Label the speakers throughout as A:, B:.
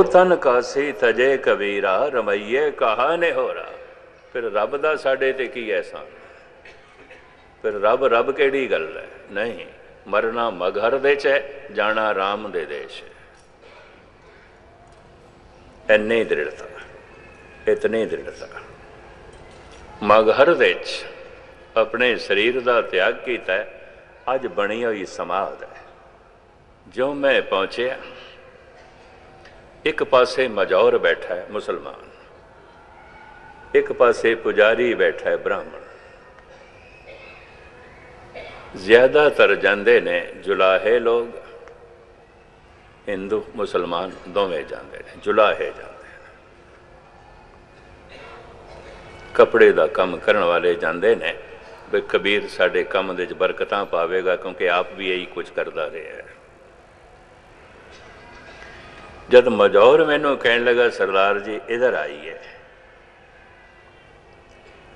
A: ਜੋ ਤਨ ਕਾਸੀ ਤਜੇ ਕਬੀਰਾ, ਰਮਈਏ ਕਹਾ ਨੇ ਹੋਰਾ ਫਿਰ ਰੱਬ ਦਾ ਸਾਡੇ ਤੇ ਕੀ ਐਸਾ ਫਿਰ ਰੱਬ ਰੱਬ ਕਿਹੜੀ ਗੱਲ ਹੈ? ਨਹੀਂ, ਮਰਨਾ ਮਗਹਰ ਦੇ ਚ ਹੈ, ਜਾਣਾ ਰਾਮ ਦੇ ਦੇਸ਼ ਐਨੇ ਦ੍ਰਿੜਤਾ, ਇਤਨੀ ਦ੍ਰਿੜਤਾ। ਮਗਹਰ ਦੇ ਚ ਆਪਣੇ ਸਰੀਰ ਦਾ ਤਿਆਗ ਕੀਤਾ ਅੱਜ ਬਣੀ ਹੋਈ ਸਮਾਧ ਹੈ। ਜੋ ਮੈਂ ਪਹੁੰਚਿਆ ਇੱਕ ਪਾਸੇ ਮਜੌਰ ਬੈਠਾ ਹੈ ਮੁਸਲਮਾਨ, ਇੱਕ ਪਾਸੇ ਪੁਜਾਰੀ ਬੈਠਾ ਹੈ ਬ੍ਰਾਹਮਣ। ਜ਼ਿਆਦਾਤਰ ਜਾਂਦੇ ਨੇ ਜੁਲਾਹੇ ਲੋਕ, ਹਿੰਦੂ, ਮੁਸਲਮਾਨ ਦੋਵੇਂ ਜਾਂਦੇ ਨੇ, ਜੁਲਾਹੇ ਜਾਂਦੇ ਨੇ। ਕਪੜੇ ਦਾ ਕੰਮ ਕਰਨ ਵਾਲੇ ਜਾਂਦੇ ਨੇ, ਵੀ ਕਬੀਰ ਸਾਡੇ ਕੰਮ ਦੇ ਵਿੱਚ ਬਰਕਤਾਂ ਪਾਵੇਗਾ ਕਿਉਂਕਿ ਆਪ ਵੀ ਇਹੀ ਕੁਝ ਕਰਦਾ ਰਿਹਾ ਹੈ। ਜਦ ਮਜੌਰ ਮੈਨੂੰ ਕਹਿਣ ਲੱਗਾ, ਸਰਦਾਰ ਜੀ, ਇਧਰ ਆਈ ਹੈ।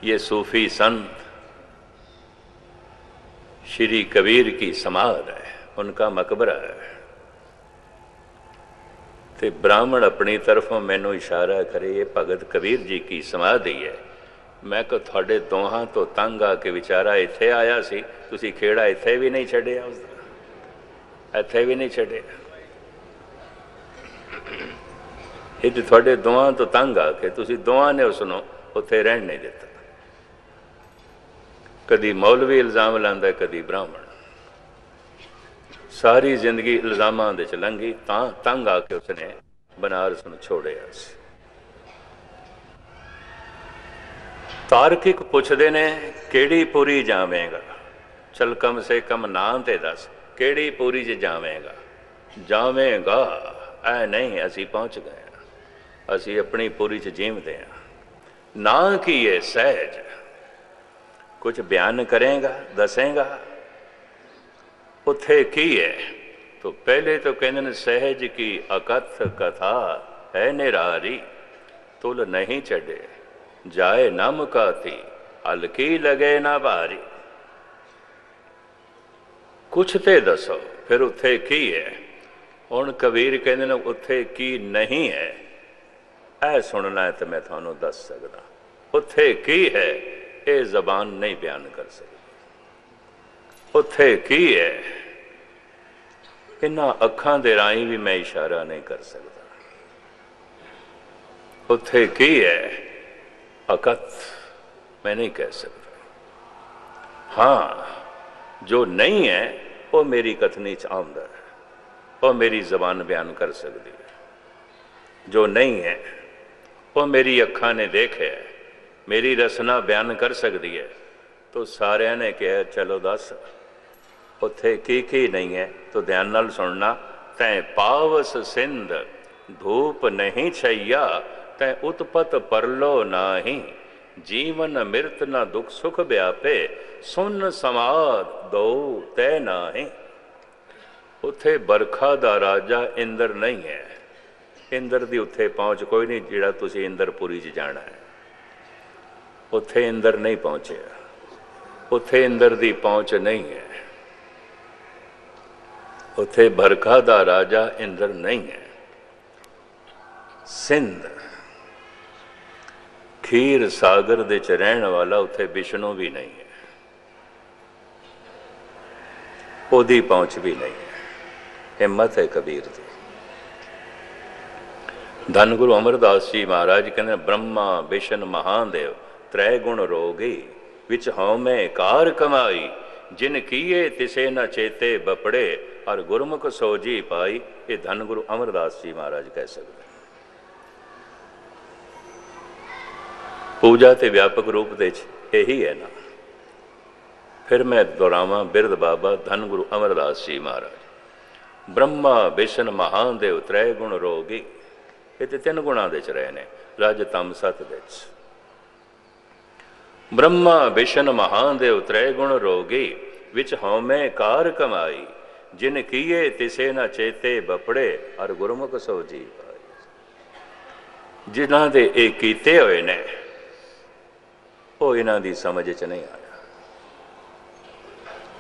A: ये सूफी संत श्री कबीर की समाध है उनका ਮਕਬਰਾ ਹੈ। ਤੇ ਬ੍ਰਾਹਮਣ ਆਪਣੀ ਤਰਫੋਂ ਮੈਨੂੰ ਇਸ਼ਾਰਾ ਕਰੇ, ਇਹ ਭਗਤ ਕਬੀਰ ਜੀ ਕੀ ਸਮਾਧੀ ਹੈ ਮੈਂ ਕਿ ਤੁਹਾਡੇ ਦੋਹਾਂ ਤੋਂ ਤੰਗ ਆ ਕੇ ਵਿਚਾਰਾ ਇੱਥੇ ਆਇਆ ਸੀ। ਤੁਸੀਂ ਖੇੜਾ ਇੱਥੇ ਵੀ ਨਹੀਂ ਛੱਡਿਆ ਉਸ ਇੱਥੇ ਵੀ ਨਹੀਂ ਛੱਡਿਆ। ਇਹ ਤੇ ਤੁਹਾਡੇ ਦੋਵਾਂ ਤੋਂ ਤੰਗ ਆ ਕੇ ਤੁਸੀਂ ਦੋਵਾਂ ਨੇ ਉਸ ਨੂੰ ਉੱਥੇ ਰਹਿਣ ਨਹੀਂ ਦਿੱਤਾ। ਕਦੀ ਮੌਲਵੀ ਇਲਜ਼ਾਮ ਲਾਉਂਦਾ, ਕਦੀ ਬ੍ਰਾਹਮਣ। ਸਾਰੀ ਜ਼ਿੰਦਗੀ ਇਲਜ਼ਾਮਾਂ ਦੇ ਚ ਲੰਘੀ, ਤਾਂ ਤੰਗ ਆ ਕੇ ਉਸਨੇ ਬਨਾਰਸ ਨੂੰ ਛੋੜਿਆ ਸੀ। ਤਾਰਕਿਕ ਪੁੱਛਦੇ ਨੇ, ਕਿਹੜੀ ਪੂਰੀ ਜਾਵੇਂਗਾ? ਚਲ ਕਮ ਸੇ ਕਮ ਨਾਂ ਤੇ ਦੱਸ, ਕਿਹੜੀ ਪੂਰੀ ਚ ਜਾਵੇਂਗਾ? ਜਾਵੇਂਗਾ। ਐ ਨਹੀਂ, ਅਸੀਂ ਪਹੁੰਚ ਗਏ ਹਾਂ। ਅਸੀਂ ਆਪਣੀ ਪੂਰੀ ਚ ਜੀਵਦੇ ਹਾਂ। ਨਾਂ ਕੀ ਹੈ ਸਹਿਜ। ਕੁਝ ਬਿਆਨ ਕਰੇਗਾ, ਦੱਸੇਗਾ। ਉੱਥੇ ਕੀ ਹੈ? ਤੋ ਪਹਿਲੇ ਤਾਂ ਕਹਿੰਦੇ ਨੇ, ਸਹਿਜ ਕੀ ਅਕਥ ਕਥਾ ਹੈ ਨਿਰਾਰੀ। ਤੁਲ ਨਹੀਂ ਛੱਡੇ, ਜਾਏ ਨਾ ਮੁਕਾਤੀ ਹਲਕੀ ਲਗੇ ਨਾ ਭਾਰੀ। ਕੁਛ ਤੇ ਦੱਸੋ, ਫਿਰ ਉੱਥੇ ਕੀ ਹੈ? ਹੁਣ ਕਬੀਰ ਕਹਿੰਦੇ ਨੇ, ਉੱਥੇ ਕੀ ਨਹੀਂ ਹੈ? ਇਹ ਸੁਣਨਾ ਹੈ ਤੇ ਮੈਂ ਤੁਹਾਨੂੰ ਦੱਸ ਸਕਦਾ। ਉੱਥੇ ਕੀ ਹੈ, ਇਹ ਜ਼ਬਾਨ ਨਹੀਂ ਬਿਆਨ ਕਰ ਸਕਦੀ। ਉੱਥੇ ਕੀ ਹੈ, ਇਹਨਾਂ ਅੱਖਾਂ ਦੇ ਰਾਹੀਂ ਵੀ ਮੈਂ ਇਸ਼ਾਰਾ ਨਹੀਂ ਕਰ ਸਕਦਾ। ਉੱਥੇ ਕੀ ਹੈ ਅਕਤ ਮੈਂ ਨਹੀਂ ਕਹਿ ਸਕਦਾ। ਹਾਂ, ਜੋ ਨਹੀਂ ਹੈ, ਉਹ ਮੇਰੀ ਕਥਨੀ ਚ ਆਉਂਦਾ ਉਹ ਮੇਰੀ ਜ਼ਬਾਨ ਬਿਆਨ ਕਰ ਸਕਦੀ ਹੈ। ਜੋ ਨਹੀਂ ਹੈ ਉਹ ਮੇਰੀ ਅੱਖਾਂ ਨੇ ਦੇਖਿਆ ਹੈ, ਮੇਰੀ ਰਸਨਾ ਬਿਆਨ ਕਰ ਸਕਦੀ ਹੈ। ਤੋ ਸਾਰਿਆਂ ਨੇ ਕਿਹਾ ਚਲੋ ਦੱਸ ਉੱਥੇ ਕੀ ਕੀ ਨਹੀਂ ਹੈ? ਤੋ ਧਿਆਨ ਨਾਲ ਸੁਣਨਾ। ਤੈ ਪਾਵਸ ਸਿੰਧ ਧੂਪ ਨਹੀਂ ਛਈਆ। ਤੈ ਉਤਪਤ ਪਰਲੋ ਨਾਹੀ। ਜੀਵਨ ਮਿਰਤ ਨਾ ਦੁਖ ਸੁਖ ਵਿਆਪੇ। ਸੁਨ ਸਮਾਦ ਦੋ ਤੈ ਨਾਹੀ। ਉੱਥੇ ਬਰਖਾ ਦਾ ਰਾਜਾ ਇੰਦਰ ਨਹੀਂ ਹੈ। ਇੰਦਰ ਦੀ ਉੱਥੇ ਪਹੁੰਚ ਕੋਈ ਨਹੀਂ ਜਿਹੜਾ ਤੁਸੀਂ ਇੰਦਰਪੁਰੀ 'ਚ ਜਾਣਾ ਹੈ। ਉੱਥੇ ਇੰਦਰ ਨਹੀਂ ਪਹੁੰਚਿਆ। ਉੱਥੇ ਇੰਦਰ ਦੀ ਪਹੁੰਚ ਨਹੀਂ ਹੈ। ਉੱਥੇ ਬਰਖਾ ਦਾ ਰਾਜਾ ਇੰਦਰ ਨਹੀਂ ਹੈ। ਸਿੰਧ, ਖੀਰ ਸਾਗਰ ਦੇ ਚ ਰਹਿਣ ਵਾਲਾ ਉੱਥੇ ਵਿਸ਼ਨੂੰ ਵੀ ਨਹੀਂ ਹੈ। ਉਹਦੀ ਪਹੁੰਚ ਵੀ ਨਹੀਂ ਹਿੰਮਤ ਹੈ ਕਬੀਰ ਦੀ। ਧੰਨ ਗੁਰੂ ਅਮਰਦਾਸ ਜੀ ਮਹਾਰਾਜ ਕਹਿੰਦੇ ਬ੍ਰਹਮਾ ਵਿਸ਼ਨ ਮਹਾਦੇਵ ਤ੍ਰੈ ਗੁਣ ਰੋਗੀ, ਵਿੱਚ ਹਉਮੈ ਕਾਰ ਕਮਾਈ, ਜਿਨ ਕੀਏ ਤਿਸੇ ਨ ਚੇਤੇ ਬਪੜੇ ਔਰ ਗੁਰਮੁਖ ਸੋਜੀ ਪਾਈ। ਇਹ ਧੰਨ ਗੁਰੂ ਅਮਰਦਾਸ ਜੀ ਮਹਾਰਾਜ ਕਹਿ ਸਕਦੇ ਪੂਜਾ ਤੇ ਵਿਆਪਕ ਰੂਪ ਦੇ ਚ ਇਹੀ ਹੈ ਨਾ। ਫਿਰ ਮੈਂ ਦੁਹਰਾਵਾਂ, ਬਿਰਧ ਬਾਬਾ, ਧੰਨ ਗੁਰੂ ਅਮਰਦਾਸ ਜੀ ਮਹਾਰਾਜ। ਬ੍ਰਹਮਾ ਵਿਸ਼ਨ ਮਹਾਦੇਵ ਤ੍ਰੈ ਗੁਣ ਰੋਗੀ। ਇਹ ਤੇ ਤਿੰਨ ਗੁਣਾਂ ਦੇ ਚ ਰਹੇ ਨੇ, ਰਜ, ਤਮ, ਸਤ ਵਿੱਚ ਬ੍ਰਹਮਾ ਵਿਸ਼ਨ ਮਹਾਦੇਵ ਤ੍ਰੈ ਗੁਣ ਰੋਗੀ, ਵਿੱਚ ਹਉਮੈ ਕਾਰ ਕਮਾਈ। ਜਿਨ ਕੀਏ, ਤਿਸੇ ਨਾ ਚੇਤੇ ਬਪੜੇ ਅਰ ਗੁਰਮੁਖ ਸੋਜੀ ਪਾਈ ਜਿਨ੍ਹਾਂ ਦੇ ਇਹ ਕੀਤੇ ਹੋਏ ਨੇ, ਉਹ ਇਹਨਾਂ ਦੀ ਸਮਝ ਚ ਨਹੀਂ ਆਇਆ।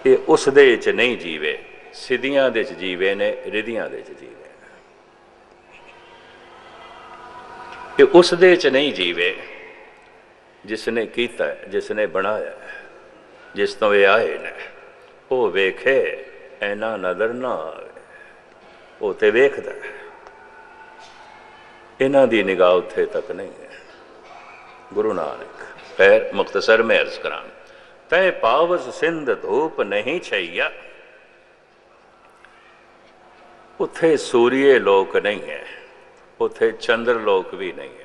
A: ਇਹ ਉਸ ਦੇ ਚ ਨਹੀਂ ਜੀਵੇ। ਸਿੱਧੀਆਂ ਦੇ ਚ ਜੀਵੇ ਨੇ, ਰਿਧੀਆਂ ਦੇ ਚ ਜੀਵੇ ਇਹ ਉਸ ਦੇ ਚ ਨਹੀਂ ਜੀਵੇ ਜਿਸ ਨੇ ਕੀਤਾ ਜਿਸ ਨੇ ਬਣਾਇਆ, ਜਿਸ ਤੋਂ ਇਹ ਆਏ ਨੇ। ਉਹ ਵੇਖੇ ਐਨਾ ਨਜ਼ਰ ਨਾ ਆਵੇ। ਉਹ ਤੇ ਵੇਖਦਾ ਇਹਨਾਂ ਦੀ ਨਿਗਾਹ ਉੱਥੇ ਤੱਕ ਨਹੀਂ ਹੈ। ਗੁਰੂ ਨਾਨਕ ਪੈਰ ਮੁਖਤਸਰ ਮੈਂ ਅਰਜ਼ ਕਰਾਂ ਤੈ ਪਾਵਸ ਸਿੰਧ ਧੂਪ ਨਹੀਂ ਛਈਆ। ਉੱਥੇ ਸੂਰੀਏ ਲੋਕ ਨਹੀਂ ਹੈ, ਉੱਥੇ ਚੰਦਰ ਲੋਕ ਵੀ ਨਹੀਂ ਹੈ।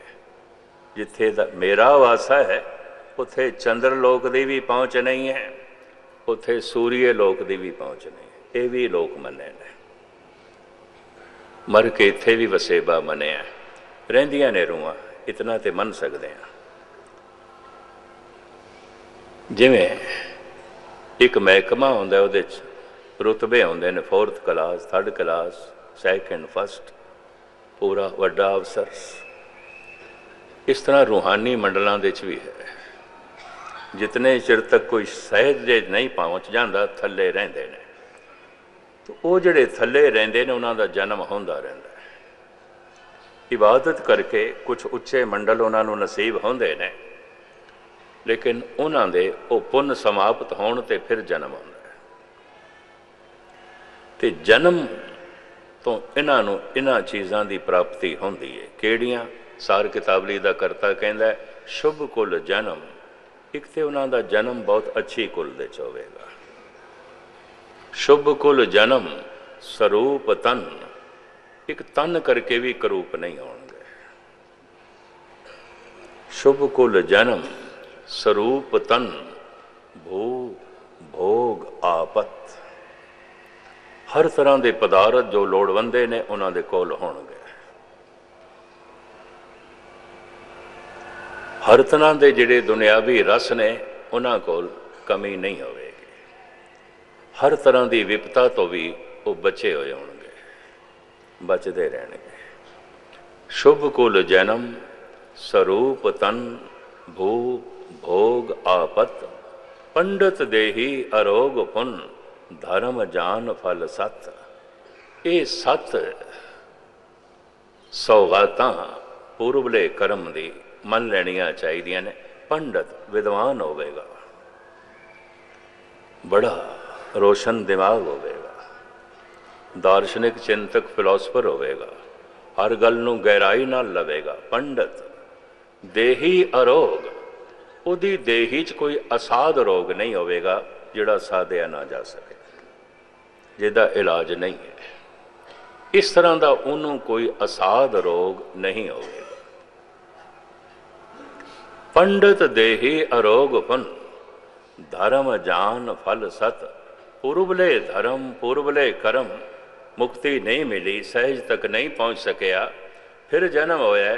A: ਜਿੱਥੇ ਦਾ ਮੇਰਾ ਵਾਸਾ ਹੈ, ਉੱਥੇ ਚੰਦਰ ਲੋਕ ਦੀ ਵੀ ਪਹੁੰਚ ਨਹੀਂ ਹੈ, ਉੱਥੇ ਸੂਰੀਏ ਲੋਕ ਦੀ ਵੀ ਪਹੁੰਚ ਨਹੀਂ ਇਹ ਵੀ ਲੋਕ ਮੰਨੇ ਨੇ ਮਰ ਕੇ ਇੱਥੇ ਵੀ ਵਸੇਬਾ ਮੰਨਿਆ ਰਹਿੰਦੀਆਂ ਨੇ ਰੂਹਾਂ, ਇਤਨਾ ਤੇ ਮੰਨ ਸਕਦੇ ਆ ਜਿਵੇਂ ਇੱਕ ਮਹਿਕਮਾ ਹੁੰਦਾ, ਉਹਦੇ ਚ ਰੁਤਬੇ ਹੁੰਦੇ ਨੇ 4th class 3rd class, second, first, ਪੂਰਾ ਵੱਡਾ ਅਫਸਰ ਇਸ ਤਰ੍ਹਾਂ ਰੂਹਾਨੀ ਮੰਡਲਾਂ ਦੇ ਚ ਵੀ ਹੈ। ਜਿਤਨੇ ਚਿਰ ਤੱਕ ਕੋਈ ਸਹਿਜ ਜੇ ਨਹੀਂ ਪਹੁੰਚ ਜਾਂਦਾ, ਥੱਲੇ ਰਹਿੰਦੇ ਨੇ। ਤੇ ਉਹ ਜਿਹੜੇ ਥੱਲੇ ਰਹਿੰਦੇ ਨੇ, ਉਹਨਾਂ ਦਾ ਜਨਮ ਹੁੰਦਾ ਰਹਿੰਦਾ ਹੈ। ਇਬਾਦਤ ਕਰਕੇ ਕੁਝ ਉੱਚੇ ਮੰਡਲ ਉਹਨਾਂ ਨੂੰ ਨਸੀਬ ਹੁੰਦੇ ਨੇ, ਲੇਕਿਨ ਉਹਨਾਂ ਦੇ ਉਹ ਪੁੰਨ ਸਮਾਪਤ ਹੋਣ ਤੇ ਫਿਰ ਜਨਮ ਹੁੰਦਾ ਹੈ। ਤੇ ਜਨਮ ਤੋਂ ਇਹਨਾਂ ਨੂੰ ਇਹਨਾਂ ਚੀਜ਼ਾਂ ਦੀ ਪ੍ਰਾਪਤੀ ਹੁੰਦੀ ਹੈ। ਕਿਹੜੀਆਂ? ਸਾਰ ਕਿਤਾਬਲੀ ਦਾ ਕਰਤਾ ਕਹਿੰਦਾ ਸ਼ੁਭ ਕੁਲ ਜਨਮ। ਇੱਕ ਤੇ ਉਹਨਾਂ ਦਾ ਜਨਮ ਬਹੁਤ ਅੱਛੀ ਕੁਲ ਦੇ ਚ ਹੋਵੇਗਾ। ਸ਼ੁਭ ਕੁਲ ਜਨਮ ਸਰੂਪ ਤਨ। ਇੱਕ ਤਨ ਕਰਕੇ ਵੀ ਕਰੂਪ ਨਹੀਂ ਹੋਣਗੇ। ਸ਼ੁਭ ਕੁਲ ਜਨਮ ਸਰੂਪ ਤਨ। ਭੂ ਭੋਗ ਆਪਤ। ਹਰ ਤਰ੍ਹਾਂ ਦੇ ਪਦਾਰਥ ਜੋ ਲੋੜਵੰਦੇ ਨੇ, ਉਹਨਾਂ ਦੇ ਕੋਲ ਹੋਣਗੇ। ਹਰ ਤਰ੍ਹਾਂ ਦੇ ਜਿਹੜੇ ਦੁਨਿਆਵੀ ਰਸ ਨੇ, ਉਹਨਾਂ ਕੋਲ ਕਮੀ ਨਹੀਂ ਹੋਵੇਗੀ। ਹਰ ਤਰ੍ਹਾਂ ਦੀ ਵਿਪਤਾ ਤੋਂ ਵੀ ਉਹ ਬਚੇ ਹੋਏ ਹੋਣਗੇ। ਬਚਦੇ ਰਹਿਣਗੇ। ਸ਼ੁਭ ਕੁਲ ਜਨਮ, ਸਰੂਪ ਤਨ, ਭੂ, ਭੋਗ, ਆਪਤ, ਪੰਡਤ ਦੇਹੀ ਅਰੋਗ ਪੁੰਨ। ਧਰਮ ਜਾਨ ਫਲ ਸਤ, ਇਹ ਸਤ ਸੌਗਾਤਾਂ ਪੂਰਬਲੇ ਕਰਮ ਦੀ ਮੰਨ ਲੈਣੀਆਂ ਚਾਹੀਦੀਆਂ ਨੇ। ਪੰਡਤ ਵਿਦਵਾਨ ਹੋਵੇਗਾ। ਬੜਾ ਰੋਸ਼ਨ ਦਿਮਾਗ ਹੋਵੇਗਾ। ਦਾਰਸ਼ਨਿਕ ਚਿੰਤਕ ਫਿਲਾਸਫਰ ਹੋਵੇਗਾ। ਹਰ ਗੱਲ ਨੂੰ ਗਹਿਰਾਈ ਨਾਲ ਲਵੇਗਾ। ਪੰਡਤ, ਦੇਹੀ ਅਰੋਗ, ਉਹਦੀ ਦੇਹੀ 'ਚ ਕੋਈ ਅਸਾਧ ਰੋਗ ਨਹੀਂ ਹੋਵੇਗਾ ਜਿਹੜਾ ਸਾਧਿਆ ਨਾ ਜਾ ਸਕੇ। ਜਿਹਦਾ ਇਲਾਜ ਨਹੀਂ ਹੈ। ਇਸ ਤਰ੍ਹਾਂ ਦਾ ਉਹਨੂੰ ਕੋਈ ਅਸਾਧ ਰੋਗ ਨਹੀਂ ਹੋਵੇਗਾ ਪੰਡਤ ਦੇਹੀ ਅਰੋਗ ਧਰਮ ਜਾਨ ਫਲ ਸਤ ਪੁਰਬਲੇ ਧਰਮ ਪੁਰਬਲੇ ਕਰਮ, ਮੁਕਤੀ ਨਹੀਂ ਮਿਲੀ, ਸਹਿਜ ਤੱਕ ਨਹੀਂ ਪਹੁੰਚ ਸਕਿਆ। ਫਿਰ ਜਨਮ ਹੋਇਆ,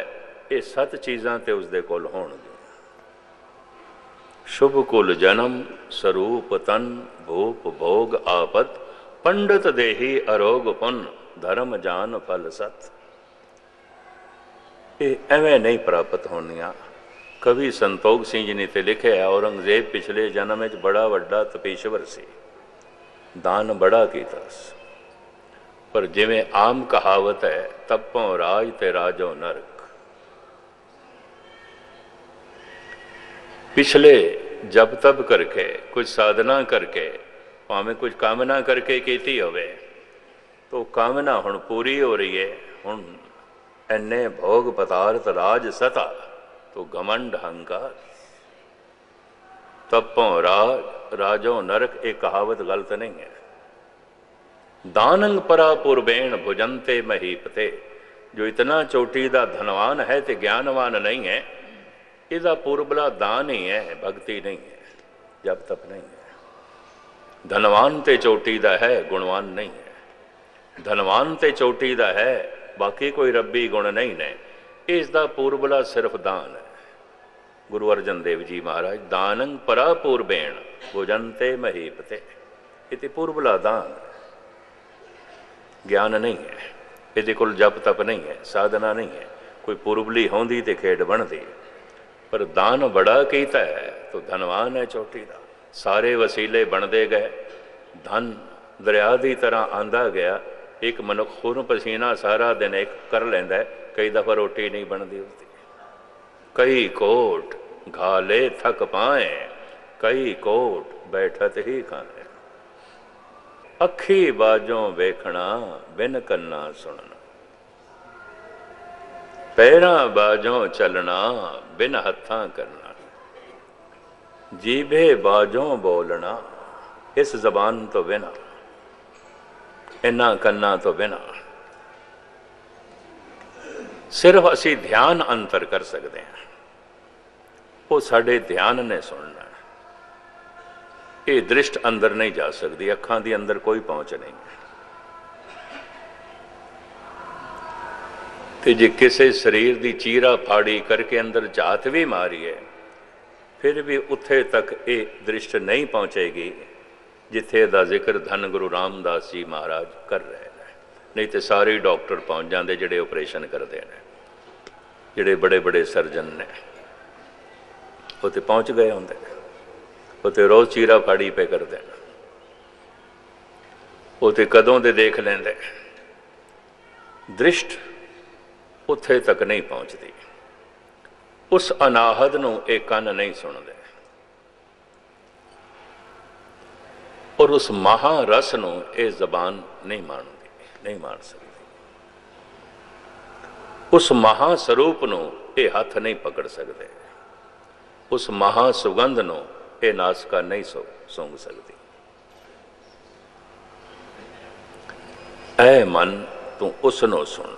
A: ਇਹ ਸਤ ਚੀਜ਼ਾਂ ਤੇ ਉਸਦੇ ਕੋਲ ਹੋਣਗੀਆਂ। ਸ਼ੁਭ ਕੁਲ ਜਨਮ, ਸਰੂਪ ਤਨ ਭੂਪ ਭੋਗ, ਆਪਤ ਪੰਡਤ ਦੇਹੀ ਅਰੋਗ ਪੁੰਨ, ਧਰਮ ਜਾਨ ਫਲ ਸਤ। ਇਹ ਐਵੇਂ ਨਹੀਂ ਪ੍ਰਾਪਤ ਹੋਣੀਆਂ। ਕਵੀ ਸੰਤੋਖ ਸਿੰਘ ਜੀ ਨੇ ਤੇ ਲਿਖਿਆ ਔਰੰਗਜ਼ੇਬ ਪਿਛਲੇ ਜਨਮ ਵਿੱਚ ਬੜਾ ਵੱਡਾ ਤਪੀਸ਼ਵਰ ਸੀ। ਦਾਨ ਬੜਾ ਕੀਤਾ ਸੀ। ਪਰ ਜਿਵੇਂ ਆਮ ਕਹਾਵਤ ਹੈ, ਤਪੋਂ ਰਾਜ ਤੇ ਰਾਜੋ ਨਰਕ। ਪਿਛਲੇ ਜਪ ਤਬ ਕਰਕੇ, ਕੁਝ ਸਾਧਨਾ ਕਰਕੇ ਭਾਵੇਂ ਕੁਝ ਕਾਮਨਾ ਕਰਕੇ ਕੀਤੀ ਹੋਵੇ, ਤੋ ਕਾਮਨਾ ਹੁਣ ਪੂਰੀ ਹੋ ਰਹੀ ਹੈ। ਹੁਣ ਐਨੇ ਭੋਗ ਪਦਾਰਥ ਰਾਜ ਸਤਾ, ਤੋ ਗਮੰਡ ਹੰਕਾਰ। ਤਪੋਂ ਰਾਜ ਰਾਜੋ ਨਰਕ, ਇਹ ਕਹਾਵਤ ਗਲਤ ਨਹੀਂ ਹੈ। ਦਾਨੰਗ ਪਰਾ ਪੁਰਬੇਣ ਭੁਜੰਤੇ ਮਹੀਪਤੇ ਜੋ ਇਤਨਾ ਚੋਟੀ ਦਾ ਧਨਵਾਨ ਹੈ ਤੇ ਗਿਆਨਵਾਨ ਨਹੀਂ ਹੈ, ਇਹਦਾ ਪੁਰਬਲਾ ਦਾਨ ਹੀ ਹੈ, ਭਗਤੀ ਨਹੀਂ ਹੈ ਜਬ ਤੱਕ ਨਹੀਂ ਹੈ। ਧਨਵਾਨ ਤੇ ਚੋਟੀ ਦਾ ਹੈ, ਗੁਣਵਾਨ ਨਹੀਂ ਹੈ। ਧਨਵਾਨ ਤੇ ਚੋਟੀ ਦਾ ਹੈ, ਬਾਕੀ ਕੋਈ ਰੱਬੀ ਗੁਣ ਨਹੀਂ ਨੇ। ਇਸ ਦਾ ਪੂਰਬਲਾ ਸਿਰਫ ਦਾਨ ਹੈ। ਗੁਰੂ ਅਰਜਨ ਦੇਵ ਜੀ ਮਹਾਰਾਜ, ਦਾਨੰ ਪਰਾ ਪੂਰਬੇਣ ਭੁਜੰਤੇ ਮਹੀਪਤੇ ਇਹ ਤੇ ਪੂਰਬਲਾ ਦਾਨ ਗਿਆਨ ਨਹੀਂ ਹੈ। ਇਹਦੇ ਕੋਲ ਜਪ ਤਪ ਨਹੀਂ ਹੈ, ਸਾਧਨਾ ਨਹੀਂ ਹੈ। ਕੋਈ ਪੁਰਬਲੀ ਹੁੰਦੀ ਤੇ ਖੇਡ ਬਣਦੀ। ਪਰ ਦਾਨ ਬੜਾ ਕੀਤਾ ਹੈ, ਤੋ ਧਨਵਾਨ ਹੈ ਚੋਟੀ ਦਾ। ਸਾਰੇ ਵਸੀਲੇ ਬਣਦੇ ਗਏ। ਧਨ ਦਰਿਆ ਦੀ ਤਰ੍ਹਾਂ ਆਂਦਾ ਗਿਆ। ਇੱਕ ਮਨੁੱਖ ਖੂਨ ਪਸੀਨਾ ਸਾਰਾ ਦਿਨ ਇੱਕ ਕਰ ਲੈਂਦਾ ਕਈ ਦਫਾ ਰੋਟੀ ਨਹੀਂ ਬਣਦੀ ਉਸਦੀ ਕਈ ਕੋਟ ਘਾਲੇ ਥਕ ਪਾਏ। ਕਈ ਕੋਟ ਬੈਠਤ ਹੀ ਖਾਣੇ ਅੱਖੀ ਬਾਜੋਂ ਵੇਖਣਾ, ਬਿਨ ਕੰਨਾ ਸੁਣਨਾ। ਪੈਰਾਂ ਬਾਜੋਂ ਚੱਲਣਾ, ਬਿਨ ਹੱਥਾਂ ਕਰਨਾ। ਜੀਬੇ ਬਾਜੋਂ ਬੋਲਣਾ, ਇਸ ਜ਼ਬਾਨ ਤੋਂ ਬਿਨਾ ਇਨਾਂ ਕੰਨਾਂ ਤੋਂ ਬਿਨਾ। ਸਿਰਫ ਅਸੀਂ ਧਿਆਨ ਅੰਤਰ ਕਰ ਸਕਦੇ ਹਾਂ। ਉਹ ਸਾਡੇ ਧਿਆਨ ਨੇ ਸੁਣਨਾ ਇਹ ਦ੍ਰਿਸ਼ਟ ਅੰਦਰ ਨਹੀਂ ਜਾ ਸਕਦੀ, ਅੱਖਾਂ ਦੀ ਅੰਦਰ ਕੋਈ ਪਹੁੰਚ ਨਹੀਂ। ਤੇ ਜੇ ਕਿਸੇ ਸਰੀਰ ਦੀ ਚੀਰਾ ਫਾੜੀ ਕਰਕੇ ਅੰਦਰ ਜਾਤ ਵੀ ਮਾਰੀਏ ਫਿਰ ਵੀ ਉੱਥੇ ਤੱਕ ਇਹ ਦ੍ਰਿਸ਼ਟ ਨਹੀਂ ਪਹੁੰਚੇਗੀ ਜਿੱਥੇ ਦਾ ਜ਼ਿਕਰ ਧੰਨ ਗੁਰੂ ਰਾਮਦਾਸ ਜੀ ਮਹਾਰਾਜ ਕਰ ਰਹੇ ਨੇ। ਨਹੀਂ ਤੇ ਸਾਰੇ ਡਾਕਟਰ ਪਹੁੰਚ ਜਾਂਦੇ ਜਿਹੜੇ ਆਪਰੇਸ਼ਨ ਕਰਦੇ ਨੇ, ਜਿਹੜੇ ਬੜੇ ਬੜੇ ਸਰਜਨ ਨੇ ਉੱਥੇ ਪਹੁੰਚ ਗਏ ਹੁੰਦੇ ਉੱਥੇ ਰੋਜ਼ ਚੀਰਾ ਫਾੜੀ ਪੇ ਕਰਦੇ ਨੇ। ਉਤੇ ਕਦੋਂ ਦੇ ਦੇਖ ਲੈਂਦੇ ਦ੍ਰਿਸ਼ਟ ਉੱਥੇ ਤੱਕ ਨਹੀਂ ਪਹੁੰਚਦੀ। ਉਸ ਅਨਾਹਦ ਨੂੰ ਇਹ ਕੰਨ ਨਹੀਂ ਸੁਣਦੇ। ਔਰ ਉਸ ਮਹਾ ਰਸ ਨੂੰ ਇਹ ਜ਼ਬਾਨ ਨਹੀਂ ਮਾਣਦੀ, ਨਹੀਂ ਮਾਣ ਸਕਦੀ। ਉਸ ਮਹਾ ਸਰੂਪ ਨੂੰ ਇਹ ਹੱਥ ਨਹੀਂ ਪਕੜ ਸਕਦੇ। ਉਸ ਮਹਾ ਸੁਗੰਧ ਨੂੰ ਇਹ ਨਾਸਕਾ ਨਹੀਂ ਸੋ ਸੁੰਘ ਸਕਦੀ। ਐ ਮਨ ਤੂੰ ਉਸ ਨੂੰ ਸੁਣ।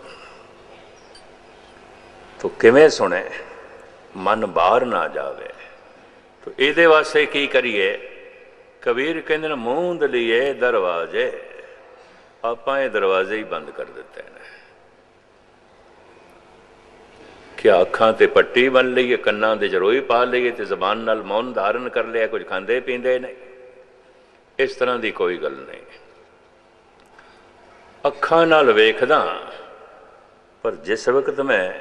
A: ਤੂੰ ਕਿਵੇਂ ਸੁਣੇ? ਮਨ ਬਾਹਰ ਨਾ ਜਾਵੇ। ਤੋ ਇਹਦੇ ਵਾਸਤੇ ਕੀ ਕਰੀਏ? ਕਬੀਰ ਕਹਿੰਦੇ ਨੇ ਮੂੰਦ ਲਈਏ ਦਰਵਾਜ਼ੇ। ਆਪਾਂ ਇਹ ਦਰਵਾਜ਼ੇ ਹੀ ਬੰਦ ਕਰ ਦਿੱਤੇ ਨੇ। ਕਿ ਅੱਖਾਂ ਤੇ ਪੱਟੀ ਬੰਨ ਲਈਏ, ਕੰਨਾਂ ਦੇ ਜਰੋਈ ਪਾ ਲਈਏ ਤੇ ਜ਼ਬਾਨ ਨਾਲ ਮੌਨ ਧਾਰਨ ਕਰ ਲਿਆ, ਕੁਝ ਖਾਂਦੇ ਪੀਂਦੇ ਨਹੀਂ। ਇਸ ਤਰ੍ਹਾਂ ਦੀ ਕੋਈ ਗੱਲ ਨਹੀਂ। ਅੱਖਾਂ ਨਾਲ ਵੇਖਦਾ, ਪਰ ਜਿਸ ਵਕਤ ਮੈਂ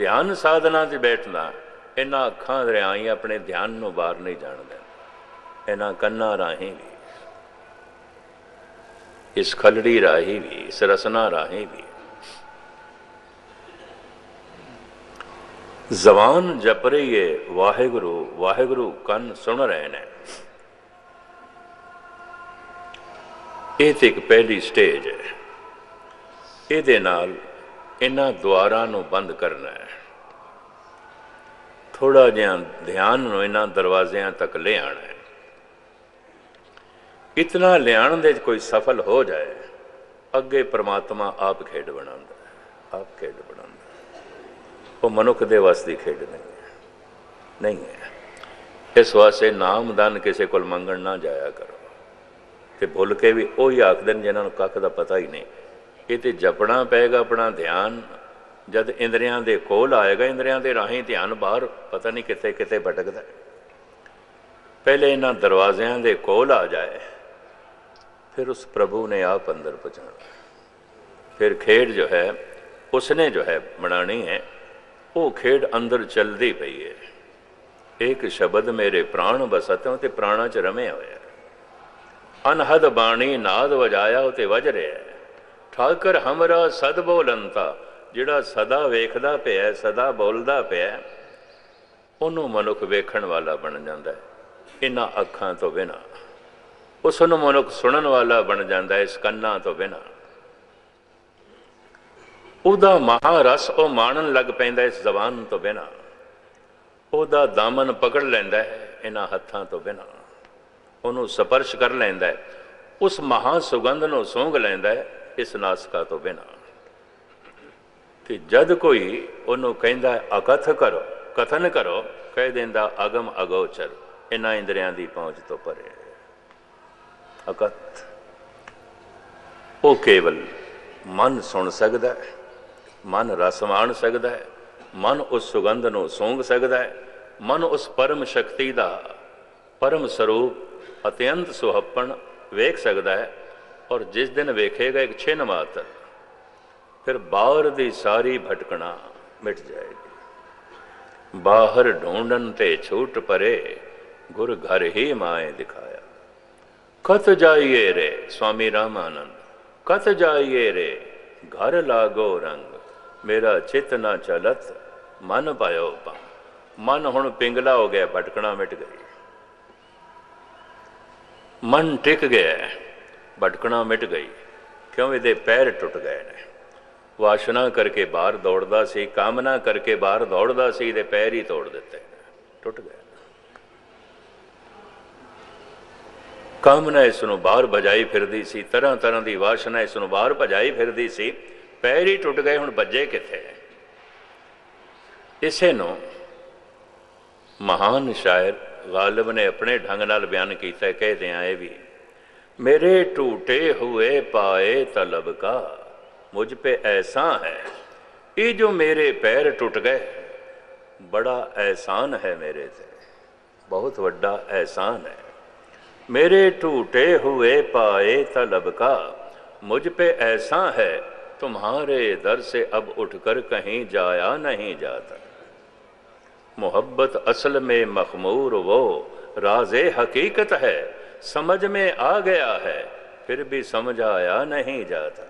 A: ਧਿਆਨ ਸਾਧਨਾ 'ਚ ਬੈਠਣਾ, ਇਹਨਾਂ ਅੱਖਾਂ ਰਾਹੀਂ ਆਪਣੇ ਧਿਆਨ ਨੂੰ ਬਾਹਰ ਨਹੀਂ ਜਾਣ ਦਿੰਦਾ ਇਹਨਾਂ ਕੰਨਾਂ ਰਾਹੀਂ ਵੀ, ਇਸ ਖਲੜੀ ਰਾਹੀਂ ਵੀ, ਇਸ ਰਸਨਾ ਰਾਹੀਂ ਵੀ। ਜ਼ਬਾਨ ਜਪ ਰਹੀ ਏ, ਵਾਹਿਗੁਰੂ ਵਾਹਿਗੁਰੂ ਕੰਨ ਸੁਣ ਰਹੇ ਨੇ। ਇਹ ਤੇ ਇੱਕ ਪਹਿਲੀ ਸਟੇਜ ਹੈ। ਇਹਦੇ ਨਾਲ ਇਹਨਾਂ ਦੁਆਰਾਂ ਨੂੰ ਬੰਦ ਕਰਨਾ ਹੈ। ਥੋੜਾ ਜਿਹਾ ਧਿਆਨ ਨੂੰ ਇਹਨਾਂ ਦਰਵਾਜ਼ਿਆਂ ਤੱਕ ਲਿਆਣਾ ਹੈ। ਇਤਨਾ ਲਿਆਣ ਦੇ ਕੋਈ ਸਫਲ ਹੋ ਜਾਏ, ਅੱਗੇ ਪ੍ਰਮਾਤਮਾ ਆਪ ਖੇਡ ਬਣਾਉਂਦਾ ਆਪ ਖੇਡ ਬਣਾਉਂਦਾ ਉਹ ਮਨੁੱਖ ਦੇ ਵਾਸਤੇ ਖੇਡ ਨਹੀਂ ਹੈ। ਨਹੀਂ ਹੈ। ਇਸ ਵਾਸਤੇ ਨਾਮਦਾਨ ਕਿਸੇ ਕੋਲ ਮੰਗਣ ਨਾ ਜਾਇਆ ਕਰੋ। ਤੇ ਭੁੱਲ ਕੇ ਵੀ ਉਹੀ ਆਖਦੇ ਨੇ ਜਿਨ੍ਹਾਂ ਨੂੰ ਕੱਖ ਦਾ ਪਤਾ ਹੀ ਨਹੀਂ। ਇਹ ਤੇ ਜਪਣਾ ਪਏਗਾ ਆਪਣਾ ਧਿਆਨ। ਜਦ ਇੰਦਰੀਆਂ ਦੇ ਕੋਲ ਆਏਗਾ, ਇੰਦਰੀਆਂ ਦੇ ਰਾਹੀਂ ਧਿਆਨ ਬਾਹਰ ਪਤਾ ਨਹੀਂ ਕਿੱਥੇ ਕਿੱਥੇ ਭਟਕਦਾ। ਪਹਿਲੇ ਇਹਨਾਂ ਦਰਵਾਜ਼ਿਆਂ ਦੇ ਕੋਲ ਆ ਜਾਏ, ਫਿਰ ਉਸ ਪ੍ਰਭੂ ਨੇ ਆਪ ਅੰਦਰ ਪਹੁੰਚਾਣਾ। ਫਿਰ ਖੇਡ ਜੋ ਹੈ, ਉਸਨੇ ਜੋ ਹੈ ਬਣਾਣੀ ਹੈ, ਉਹ ਖੇਡ ਅੰਦਰ ਚੱਲਦੀ ਪਈ ਹੈ। ਇੱਕ ਸ਼ਬਦ ਮੇਰੇ ਪ੍ਰਾਣ ਬਸਤੋਂ ਤੇ ਪ੍ਰਾਣਾ ਚ ਰਮਿਆ ਹੋਇਆ ਅਨਹਦ ਬਾਣੀ ਨਾਦ ਵਜਾਇਆ ਉਤੇ ਵਜ ਰਿਹਾ ਠਾਕਰ ਹਮਰਾ ਸਦ ਬੋਲੰਤਾ, ਜਿਹੜਾ ਸਦਾ ਵੇਖਦਾ ਪਿਆ, ਸਦਾ ਬੋਲਦਾ ਪਿਆ, ਉਹਨੂੰ ਮਨੁੱਖ ਵੇਖਣ ਵਾਲਾ ਬਣ ਜਾਂਦਾ ਹੈ, ਇਹਨਾਂ ਅੱਖਾਂ ਤੋਂ ਬਿਨਾ। ਉਸ ਨੂੰ ਮਨੁੱਖ ਸੁਣਨ ਵਾਲਾ ਬਣ ਜਾਂਦਾ ਇਸ ਕੰਨਾਂ ਤੋਂ ਬਿਨਾ। ਉਹਦਾ ਮਹਾਰਸ ਉਹ ਮਾਣਨ ਲੱਗ ਪੈਂਦਾ ਇਸ ਜ਼ਬਾਨ ਤੋਂ ਬਿਨਾ। ਉਹਦਾ ਦਾਮਨ ਪਕੜ ਲੈਂਦਾ ਹੈ, ਇਹਨਾਂ ਹੱਥਾਂ ਤੋਂ ਬਿਨਾ। ਉਹਨੂੰ ਸਪਰਸ਼ ਕਰ ਲੈਂਦਾ ਹੈ, ਉਸ ਮਹਾ ਸੁਗੰਧ ਨੂੰ ਸੌਂਗ ਲੈਂਦਾ ਹੈ ਇਸ ਨਾਸਕਾ ਤੋਂ ਬਿਨਾ। ਕਿ ਜਦ ਕੋਈ ਉਹਨੂੰ ਕਹਿੰਦਾ, ਅਕਥ ਕਰੋ, ਕਥਨ ਕਰੋ, ਕਹਿ ਦਿੰਦਾ, ਅਗਮ ਅਗੋਚਰ ਇਹਨਾਂ ਇੰਦਰੀਆਂ ਦੀ ਪਹੁੰਚ ਤੋਂ ਪਰੇ ਅਕਥ। ਉਹ ਕੇਵਲ ਮਨ ਸੁਣ ਸਕਦਾ ਹੈ, ਮਨ ਰਸ ਮਾਣ ਸਕਦਾ ਹੈ, ਮਨ ਉਸ ਸੁਗੰਧ ਨੂੰ ਸੌਂਗ ਸਕਦਾ ਹੈ, ਮਨ ਉਸ ਪਰਮ ਸ਼ਕਤੀ ਦਾ ਪਰਮ ਸਰੂਪ, ਅਤਿਅੰਤ ਸੁਹੱਪਣ ਵੇਖ ਸਕਦਾ ਹੈ ਔਰ ਜਿਸ ਦਿਨ ਵੇਖੇਗਾ ਇੱਕ ਛਿਨ ਮਾਤਰ ਫਿਰ ਬਾਹਰ ਦੀ ਸਾਰੀ ਭਟਕਣਾ ਮਿਟ ਜਾਏਗੀ। ਬਾਹਰ ਢੂੰਡਨ ਤੇ ਛੂਟ ਪਰੇ ਗੁਰ ਘਰ ਹੀ ਮਾਏ ਦਿਖਾਇਆ। ਕਤ ਜਾਈਏ ਰੇ ਸਵਾਮੀ ਰਾਮਾਨੰਦ ਕਤ ਜਾਈਏ ਰੇ ਘਰ ਲਾਗੋ ਰੰਗ, ਮੇਰਾ ਚਿਤ ਨਾ ਚਲਤ, ਮਨ ਪਾਇਓ ਪਾ ਮਨ ਹੁਣ ਪਿੰਗਲਾ ਹੋ ਗਿਆ, ਭਟਕਣਾ ਮਿਟ ਗਈ। ਮਨ ਟਿਕ ਗਿਆ ਭਟਕਣਾ ਮਿਟ ਗਈ ਕਿਉਂ ਇਹਦੇ ਪੈਰ ਟੁੱਟ ਗਏ ਨੇ। ਵਾਸ਼ਨਾ ਕਰਕੇ ਬਾਹਰ ਦੌੜਦਾ ਸੀ ਕਾਮਨਾ ਕਰਕੇ ਬਾਹਰ ਦੌੜਦਾ ਸੀ ਇਹਦੇ ਪੈਰ ਹੀ ਤੋੜ ਦਿੱਤੇ ਨੇ, ਟੁੱਟ ਗਏ ਕਾਮਨਾ ਇਸ ਨੂੰ ਬਾਹਰ ਭਜਾਈ ਫਿਰਦੀ ਸੀ ਤਰ੍ਹਾਂ ਤਰ੍ਹਾਂ ਦੀ ਵਾਸ਼ਨਾ ਇਸ ਨੂੰ ਬਾਹਰ ਭਜਾਈ ਫਿਰਦੀ ਸੀ ਪੈਰ ਹੀ ਟੁੱਟ ਗਏ ਹੁਣ ਭੱਜੇ ਕਿੱਥੇ ਇਸੇ ਨੂੰ ਮਹਾਨ ਸ਼ਾਇਰ ਗਾਲਬ ਨੇ ਆਪਣੇ ਢੰਗ ਨਾਲ ਬਿਆਨ ਕੀਤਾ ਹੈ, ਕਹਿੰਦੇ ਆ ਇਹ ਵੀ میرے ٹوٹے ہوئے پائے طلب کا مجھ پہ ایسا ہے یہ جو میرے پیر ٹوٹ گئے۔ بڑا احسان ہے میرے سے، بہت وڈا احسان ہے۔ میرے ٹوٹے ہوئے پائے طلب کا مجھ پہ ایسا ہے، تمہارے در سے اب اٹھ کر کہیں جایا نہیں جاتا۔ محبت اصل میں مخمور، وہ راز حقیقت ہے۔ سمجھ میں آ گیا ہے، پھر بھی سمجھ آیا نہیں جاتا۔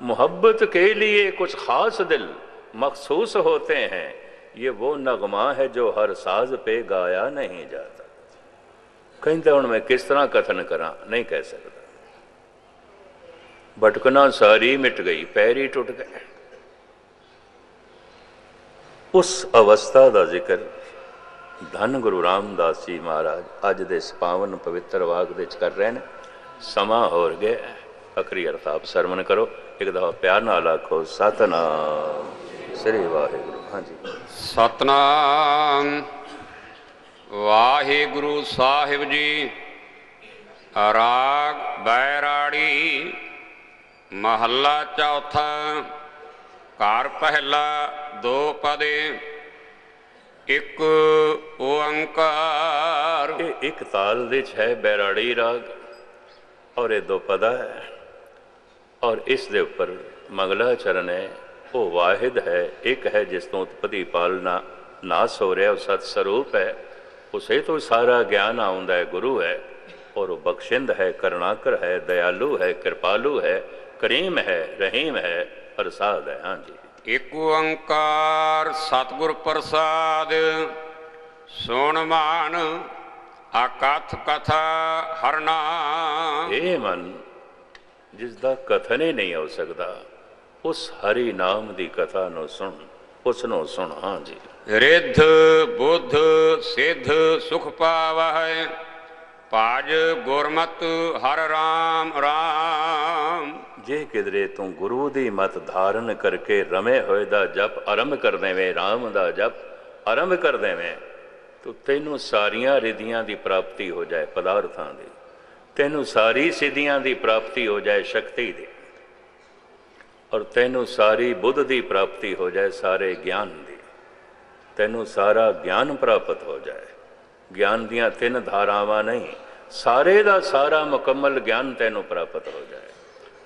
A: محبت کے لیے کچھ خاص دل مخصوص ہوتے ہیں، یہ وہ نغمہ ہے جو ہر ساز پہ گایا نہیں جاتا۔ کہیں تو میں کس طرح کتھن کرا نہیں کہہ سکتا۔ بھٹکنا ساری مٹ گئی پیر ہی ٹوٹ گئے۔ اس اوستھا کا ذکر ਧੰਨ ਗੁਰੂ ਰਾਮਦਾਸ ਜੀ ਮਹਾਰਾਜ, ਅੱਜ ਦੇ ਇਸ ਪਾਵਨ ਪਵਿੱਤਰ ਵਾਕ ਦੇ ਵਿੱਚ ਕਰ ਰਹੇ ਨੇ। ਸਮਾਂ ਹੋਰ ਗਿਆ ਅਖਰੀ ਅਰਤਾਪ ਸਰਵਣ ਕਰੋ। ਇੱਕ ਦਫਾ ਪਿਆਰ ਨਾਲ ਆਖੋ, ਸਤਨਾਮ। ਸ੍ਰੀ ਵਾਹਿਗੁਰੂ। ਹਾਂਜੀ।
B: ਸਤਨਾਮ। ਵਾਹਿਗੁਰੂ ਸਾਹਿਬ ਜੀ, ਰਾਗ ਬੈਰਾੜੀ, ਮਹੱਲਾ ਚੌਥਾ, ਘਰ ਪਹਿਲਾ ਦੋ ਪਦੇ। ਇੱਕ ਓੰਕਾਰ
A: ਇਹ ਇੱਕ ਤਾਲ ਵਿੱਚ ਹੈ ਬੈਰਾੜੀ ਰਾਗ, ਔਰ ਇਹ ਦੋ ਪਦਾ ਹੈ, ਔਰ ਇਸ ਦੇ ਉੱਪਰ ਮੰਗਲਾ ਚਰਨ ਹੈ, ਉਹ ਵਾਹਿਦ ਹੈ, ਇੱਕ ਹੈ ਜਿਸ ਤੋਂ ਉਤਪਤੀ ਪਾਲਣਾ ਨਾਸ ਹੋ ਰਿਹਾ, ਉਹ ਸਤ ਸਰੂਪ ਹੈ, ਉਸੇ ਤੋਂ ਸਾਰਾ ਗਿਆਨ ਆਉਂਦਾ ਹੈ, ਗੁਰੂ ਹੈ, ਔਰ ਉਹ ਬਖਸ਼ਿੰਦ ਹੈ, ਕਰੁਣਾਕਰ ਹੈ, ਦਇਆਲੂ ਹੈ, ਕਿਰਪਾਲੂ ਹੈ, ਕਰੀਮ ਹੈ, ਰਹੀਮ ਹੈ, ਪ੍ਰਸਾਦ ਹੈ, ਹਾਂਜੀ।
B: ਇੱਕ ਓੰਕਾਰ ਸਤਿਗੁਰ ਪ੍ਰਸਾਦ ਸੁਣ ਮਾਨ ਆਕਥ ਕਥਾ ਹਰਨਾ
A: ਇਹ ਮਨ ਜਿਸ ਦਾ ਕਥਨ ਹੀ ਨਹੀਂ ਹੋ ਸਕਦਾ ਉਸ ਹਰੀ ਨਾਮ ਦੀ ਕਥਾ ਨੂੰ ਸੁਣ ਉਸ ਨੂੰ ਸੁਣ ਹਾਂਜੀ
B: ਰਿੱਧ ਬੁੱਧ ਸਿੱਧ ਸੁਖ ਪਾਵਹਿ ਪਾਜ ਗੁਰਮਤ ਹਰ ਰਾਮ ਰਾਮ।
A: ਜੇ ਕਿਦਰੇ ਤੂੰ ਗੁਰੂ ਦੀ ਮਤ ਧਾਰਨ ਕਰਕੇ ਰਮੇ ਹੋਏ ਦਾ ਜਪ ਆਰੰਭ ਕਰ ਦੇਵੇਂ RAM ਦਾ ਜਪ ਆਰੰਭ ਕਰ ਦੇਵੇਂ, ਤੂੰ ਤੈਨੂੰ ਸਾਰੀਆਂ ਰਿਧੀਆਂ ਦੀ ਪ੍ਰਾਪਤੀ ਹੋ ਜਾਏ ਪਦਾਰਥਾਂ ਦੀ, ਤੈਨੂੰ ਸਾਰੀ ਸਿੱਧੀਆਂ ਦੀ ਪ੍ਰਾਪਤੀ ਹੋ ਜਾਏ ਸ਼ਕਤੀ ਦੀ ਔਰ ਤੈਨੂੰ ਸਾਰੀ ਬੁੱਧ ਦੀ ਪ੍ਰਾਪਤੀ ਹੋ ਜਾਏ ਸਾਰੇ ਗਿਆਨ ਦੀ, ਤੈਨੂੰ ਸਾਰਾ ਗਿਆਨ ਪ੍ਰਾਪਤ ਹੋ ਜਾਏ। ਗਿਆਨ ਦੀਆਂ ਤਿੰਨ ਧਾਰਾਵਾਂ ਨਹੀਂ, ਸਾਰੇ ਦਾ ਸਾਰਾ ਮੁਕੰਮਲ ਗਿਆਨ ਤੈਨੂੰ ਪ੍ਰਾਪਤ ਹੋ ਜਾਏ।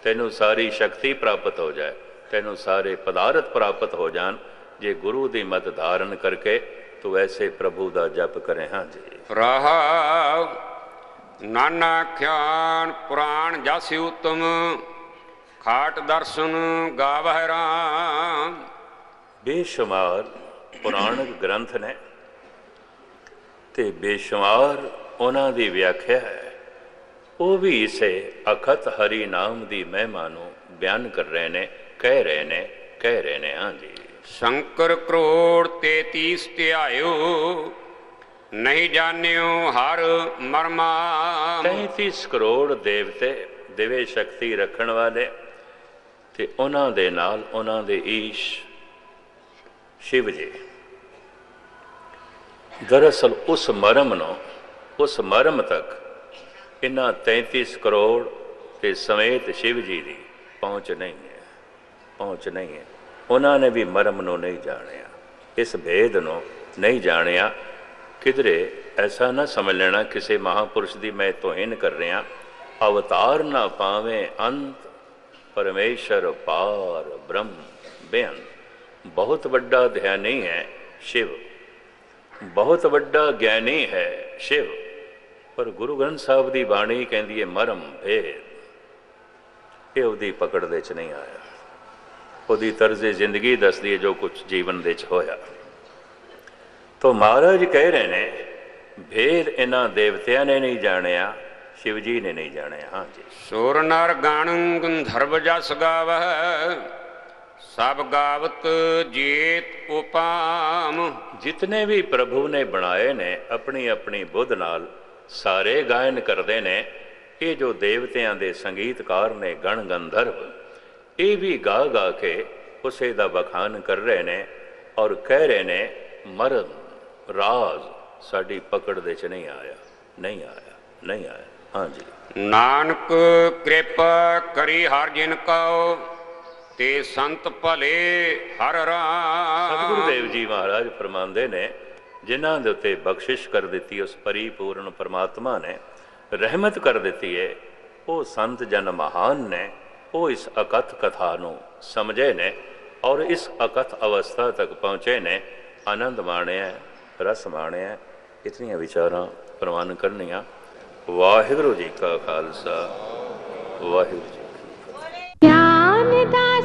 A: ਤੈਨੂੰ ਸਾਰੀ ਸ਼ਕਤੀ ਪ੍ਰਾਪਤ ਹੋ ਜਾਏ। ਤੈਨੂੰ ਸਾਰੇ ਪਦਾਰਥ ਪ੍ਰਾਪਤ ਹੋ ਜਾਣ। ਜੇ ਗੁਰੂ ਦੀ ਮਤ ਧਾਰਨ ਕਰਕੇ ਤੂੰ ਐਸੇ ਪ੍ਰਭੂ ਦਾ ਜਪ ਕਰੇ ਹਾਂ ਜੀ।
B: ਰਹਾਉ ਨਾਨਾ ਖਿਆਨ ਪੁਰਾਣ ਜਸ ਉਤਮ ਖਾਟ ਦਰਸ਼ਨ ਗਾਵਹਿ ਰਾਮ।
A: ਬੇਸ਼ੁਮਾਰ ਪੁਰਾਣਿਕ ਗ੍ਰੰਥ ਨੇ ਤੇ ਬੇਸ਼ੁਮਾਰ ਉਹਨਾਂ ਦੀ ਵਿਆਖਿਆ ਹੈ। ਉਹ ਵੀ ਇਸੇ ਅਖਤ ਹਰੀ ਨਾਮ ਦੀ ਮਹਿਮਾ ਨੂੰ ਬਿਆਨ ਕਰ ਰਹੇ ਨੇ ਕਹਿ ਰਹੇ ਨੇ ਕਹਿ ਰਹੇ ਨੇ ਹਾਂ ਜੀ।
B: ਸ਼ੰਕਰ ਕਰੋੜ 33 ਧਿਆਇਓ ਨਹੀਂ ਜਾਣਿਓ ਹਰ ਮਰਮਾ।
A: 33 ਕਰੋੜ ਦੇਵਤੇ ਦਿਵੇ ਸ਼ਕਤੀ ਰੱਖਣ ਵਾਲੇ ਤੇ ਉਹਨਾਂ ਦੇ ਨਾਲ ਉਹਨਾਂ ਦੇ ਈਸ਼ ਸ਼ਿਵ ਜੀ। ਦਰਅਸਲ ਉਸ ਮਰਮ ਨੂੰ ਉਸ ਮਰਮ ਤੱਕ ਇਹਨਾਂ 33 ਕਰੋੜ ਤੇ ਸਮੇਤ ਸ਼ਿਵ ਜੀ ਦੀ ਪਹੁੰਚ ਨਹੀਂ ਹੈ, ਪਹੁੰਚ ਨਹੀਂ ਹੈ। ਉਹਨਾਂ ਨੇ ਵੀ ਮਰਮ ਨੂੰ ਨਹੀਂ ਜਾਣਿਆ। ਇਸ ਭੇਦ ਨੂੰ ਨਹੀਂ ਜਾਣਿਆ। ਕਿਧਰੇ ਐਸਾ ਨਾ ਸਮਝ ਲੈਣਾ ਕਿਸੇ ਮਹਾਪੁਰਸ਼ ਦੀ ਮੈਂ ਤੋਹੀਨ ਕਰ ਰਿਹਾ। ਅਵਤਾਰ ਨਾ ਪਾਵੇਂ ਅੰਤ, ਪਰਮੇਸ਼ਰ ਪਾਰ ਬ੍ਰਹਮ ਬੇਅੰਤ ਬਹੁਤ ਵੱਡਾ ਧਿਆਨੀ ਹੈ ਸ਼ਿਵ। ਬਹੁਤ ਵੱਡਾ ਗਿਆਨੀ ਹੈ ਸ਼ਿਵ। ਪਰ ਗੁਰੂ ਗ੍ਰੰਥ ਸਾਹਿਬ ਦੀ ਬਾਣੀ ਕਹਿੰਦੀ ਹੈ ਮਰਮ ਭੇਦ। ਇਹ ਉਹਦੀ ਪਕੜ ਦੇ ਚ ਨਹੀਂ ਆਇਆ। ਉਹਦੀ ਤਰਜ਼ੇ ਜ਼ਿੰਦਗੀ ਦੱਸਦੀ ਹੈ ਜੋ ਕੁਝ ਜੀਵਨ ਦੇ ਚ ਹੋਇਆ। ਤੋ ਮਹਾਰਾਜ ਕਹਿ ਰਹੇ ਨੇ ਭੇਦ ਇਹਨਾਂ ਦੇਵਤਿਆਂ ਨੇ ਨਹੀਂ ਜਾਣਿਆ ਸ਼ਿਵ ਜੀ ਨੇ ਨਹੀਂ ਜਾਣਿਆ। ਹਾਂਜੀ
B: ਸੁਰ ਨਰ ਗਣ ਗੰਧਰਵ ਜਸ ਗਾਵਹਿ ਸਭ ਗਾਵਤ ਜੀਤ ਉਪਾਮ।
A: ਜਿਤਨੇ ਵੀ ਪ੍ਰਭੂ ਨੇ ਬਣਾਏ ਨੇ ਆਪਣੀ ਆਪਣੀ ਬੁੱਧ ਨਾਲ ਸਾਰੇ ਗਾਇਨ ਕਰਦੇ ਨੇ। ਇਹ ਜੋ ਦੇਵਤਿਆਂ ਦੇ ਸੰਗੀਤਕਾਰ ਨੇ ਗਣ ਗੰਧਰਵ ਇਹ ਵੀ ਗਾ ਗਾ ਕੇ ਉਸੇ ਦਾ ਬਖਾਨ ਕਰ ਰਹੇ ਨੇ ਔਰ ਕਹਿ ਰਹੇ ਨੇ ਮਰਨ ਰਾਜ਼ ਸਾਡੀ ਪਕੜ ਦੇ ਚ ਨਹੀਂ ਆਇਆ ਨਹੀਂ ਆਇਆ ਨਹੀਂ ਆਇਆ। ਹਾਂਜੀ
B: ਨਾਨਕ ਕਿਰਪਾ ਕਰੀ ਹਰ ਜਿਨ ਕਉ ਤੇ ਸੰਤ ਭਲੇ ਹਰ
A: ਸਤਿਗੁਰੂ
B: ਰਾਮ
A: ਦੇਵ ਜੀ ਮਹਾਰਾਜ ਫਰਮਾਉਂਦੇ ਨੇ ਜਿਨ੍ਹਾਂ ਦੇ ਉੱਤੇ ਬਖਸ਼ਿਸ਼ ਕਰ ਦਿੱਤੀ, ਉਸ ਪਰਿਪੂਰਨ ਪਰਮਾਤਮਾ ਨੇ, ਰਹਿਮਤ ਕਰ ਦਿੱਤੀ ਹੈ ਉਹ ਸੰਤ ਜਨ ਮਹਾਨ ਨੇ, ਉਹ ਇਸ ਅਕਥ ਕਥਾ ਨੂੰ ਸਮਝੇ ਨੇ ਔਰ ਇਸ ਅਕਥ ਅਵਸਥਾ ਤੱਕ ਪਹੁੰਚੇ ਨੇ, ਆਨੰਦ ਮਾਣਿਆ, ਰਸ ਮਾਣਿਆ, ਇਤਨੀਆਂ ਵਿਚਾਰਾਂ ਪ੍ਰਵਾਨ ਕਰਨੀਆਂ। ਵਾਹਿਗੁਰੂ ਜੀ ਕਾ ਖਾਲਸਾ, ਵਾਹਿਗੁਰੂ ਜੀ ਕੀ ਗਿਆਨ ਦਾ